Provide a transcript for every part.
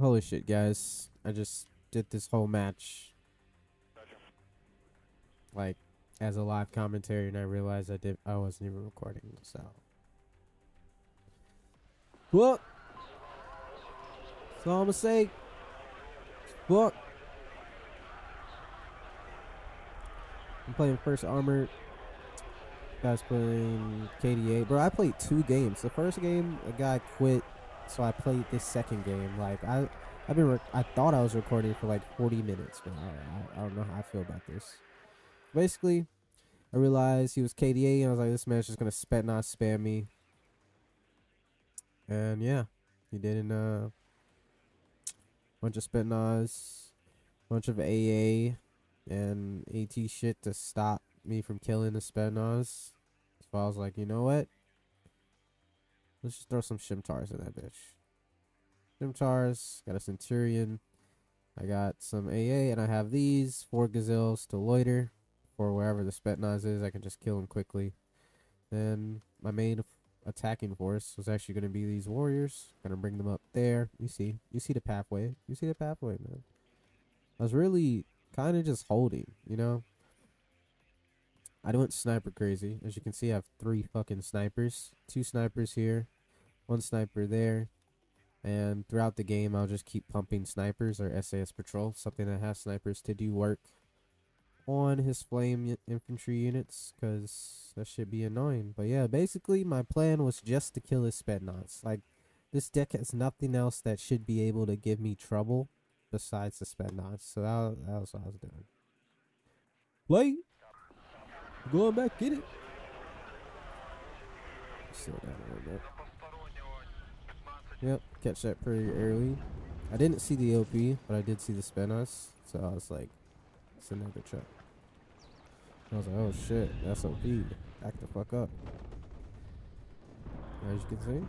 Holy shit, guys. I just did this whole match like as a live commentary and I realized I did I wasn't even recording, so What? That's all I'm gonna say. What? I'm playing first armor. Guys playing KDA. Bro, I played two games. The first game, a guy quit, so I played this second game. Like I, I've been. I thought I was recording for like 40 minutes, but I, I, I don't know how I feel about this. Basically, I realized he was KDA, and I was like, this man's just gonna spit not spam me. And yeah, he didn't. Uh, bunch of Spetsnaz, bunch of AA, and AT shit to stop me from killing the Spetsnaz. So I was like, you know what? Let's just throw some Scimitars in that bitch. Scimitars, got a Centurion. I got some AA, and I have these four gazelles to loiter for wherever the Spetsnaz is. I can just kill them quickly. Then my main attacking force was actually going to be these warriors. Gonna bring them up there. You see, you see the pathway. You see the pathway, man. I was really kind of just holding, you know. I went sniper crazy. As you can see, I have three fucking snipers. Two snipers here, one sniper there. And throughout the game, I'll just keep pumping snipers or SAS patrol, something that has snipers to do work on his flame infantry units, because that should be annoying. But yeah, basically, my plan was just to kill his Spetsnaz. Like, this deck has nothing else that should be able to give me trouble besides the Spetsnaz. So that, that was what I was doing. Play! Going back, get it. Slow down a little bit. Yep, catch that pretty early. I didn't see the OP, but I did see the Spetsnaz, so I was like, it's another truck. I was like, oh shit, that's OP. Back the fuck up. As you can see.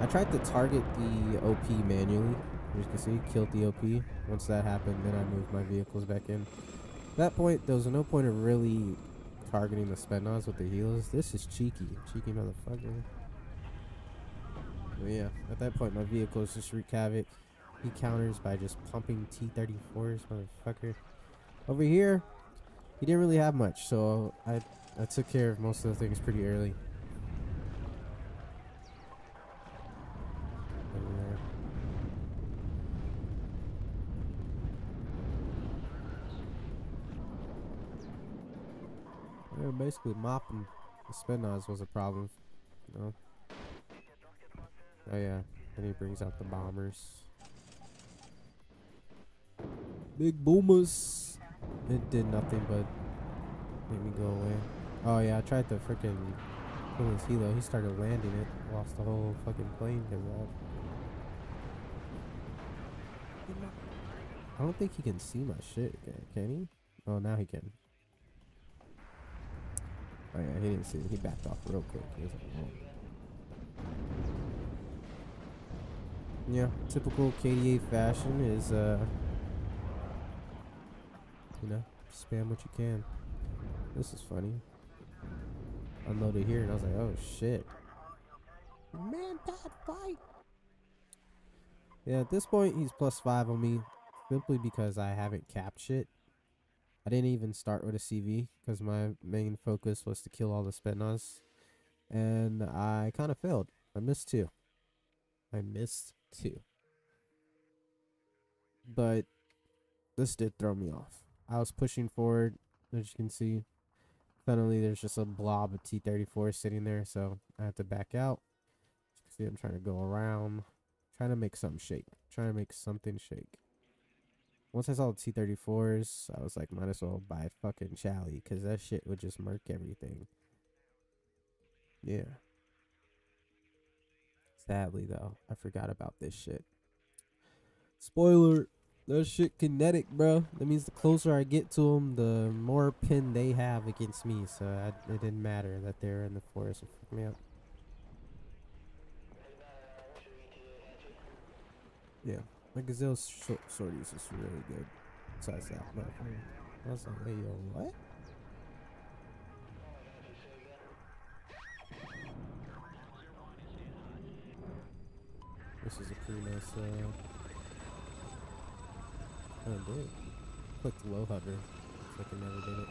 I tried to target the OP manually. As you can see, killed the OP. Once that happened, then I moved my vehicles back in. At that point, there was no point of really targeting the Spetsnaz with the healers. This is cheeky. Cheeky motherfucker. But yeah, at that point, my vehicles just wreak havoc. He counters by just pumping T-34s, motherfucker. Over here, he didn't really have much, so I I took care of most of the things pretty early. Yeah, basically mopping the Spetsnaz was a problem. Oh yeah, and he brings out the bombers. Big boomers. It did nothing but make me go away. Oh yeah, I tried to freaking kill his helo. He started landing it. Lost the whole fucking plane of that. I don't think he can see my shit, can he? Oh, now he can. Oh yeah, he didn't see it. He backed off real quick. He was like. Yeah, typical KDA fashion is, uh, you know, spam what you can. This is funny. Unloaded here, and I was like, oh shit. Man, bad fight. Yeah, at this point, he's plus five on me simply because I haven't capped shit. I didn't even start with a CV because my main focus was to kill all the Spetsnaz. And I kind of failed. I missed two. I missed two. But this did throw me off. I was pushing forward, as you can see. Suddenly, there's just a blob of T-34 sitting there, so I have to back out. As you can see, I'm trying to go around, trying to make something shake. Trying to make something shake. Once I saw the T-34s, I was like, might as well buy fucking Chally, because that shit would just murk everything. Yeah. Sadly, though, I forgot about this shit. Spoiler, that shit kinetic, bro. That means the closer I get to them, the more pin they have against me. So I, it didn't matter that they're in the forest. It fucked me up. Yeah. My Gazelle sorties is really good. Besides that, but I was like, hey, yo, what? This this is a pretty nice, uh... Oh, did. Clicked low hover. Looks like it never did it.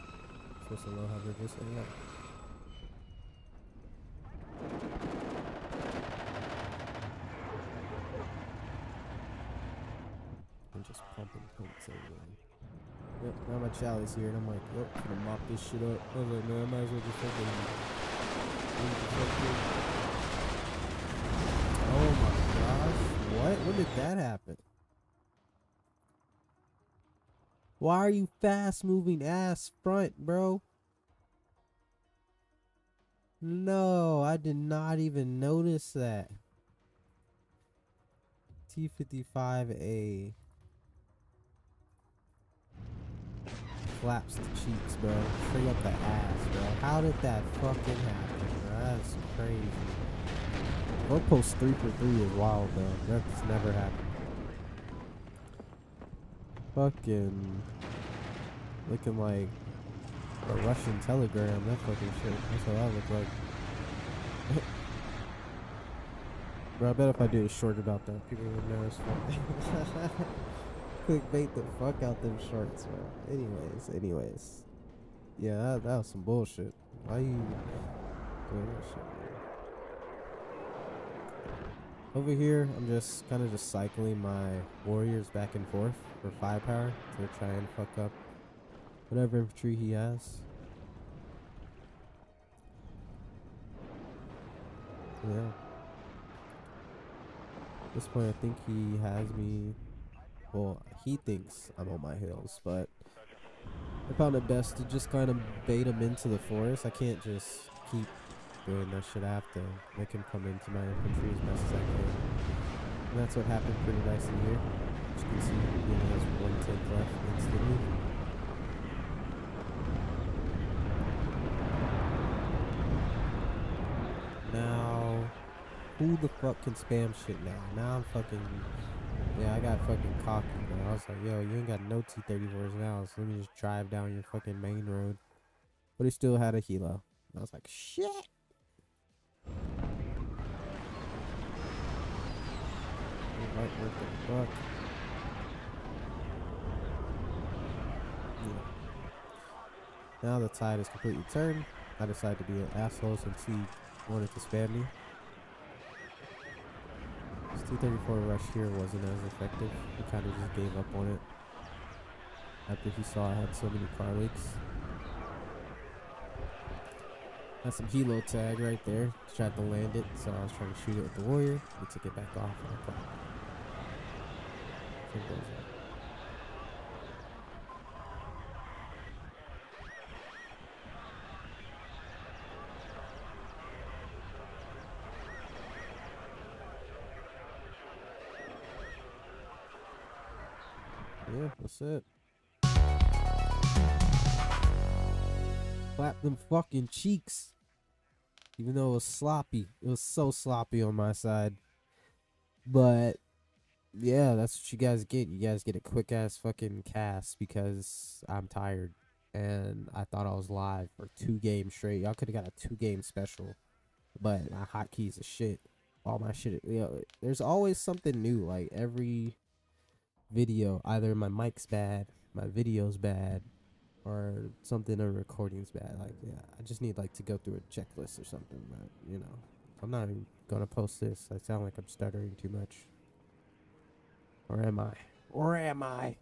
Supposed to low hover just like that. And just pumping points. Yep, now my child is here, and I'm like, yep, I'm gonna mop this shit up. I was like, man, I might as well just fuck here. Oh my gosh. What? When did that happen? Why are you fast moving ass front, bro? No, I did not even notice that. T55A. Flaps the cheeks, bro. Straight up the ass, bro. How did that fucking happen, bro? That's crazy. Go post 3 for 3 is wild, though. That's never happened. Fucking. Looking like a Russian telegram, that fucking shit. That's what I look like. Bro, I bet if I do a short about that, people would fuck. Clickbait the fuck out them sharks, bro. Anyways, anyways. Yeah, that, that was some bullshit. Why you doing that shit? Over here, I'm just kind of just cycling my warriors back and forth for firepower to try and fuck up whatever infantry he has. Yeah. At this point, I think he has me. Well, he thinks I'm on my heels, but I found it best to just kind of bait him into the forest. I can't just keep doing that shit. I have to make him come into my infantry as best as I can. And that's what happened pretty nicely here. As you can see, he has one tank left instantly. Now, who the fuck can spam shit now? Now I'm fucking. Yeah, I got fucking cocky, bro. I was like, yo, you ain't got no T-34s now, so let me just drive down your fucking main road. But he still had a helo. I was like, shit. Right, what the fuck? Yeah. Now the tide is completely turned. I decided to be an asshole since he wanted to spam me. This 234 rush here wasn't as effective. He kind of just gave up on it after he saw I had so many car leaks. That's some helo tag right there. Tried to land it, so I was trying to shoot it with the warrior. He took it back off and I caught Simple as that. Yeah, that's it. Clap them fucking cheeks. Even though it was sloppy. It was so sloppy on my side. But yeah, that's what you guys get. You guys get a quick ass fucking cast because I'm tired. And I thought I was live for two games straight. Y'all could have got a two game special. But my hotkeys are shit. All my shit. You know, there's always something new. Like every video, either my mic's bad, my video's bad, or something or recording's bad. Like, yeah, I just need like to go through a checklist or something. But you know, I'm not even gonna post this. I sound like I'm stuttering too much. Or am I? Or am I?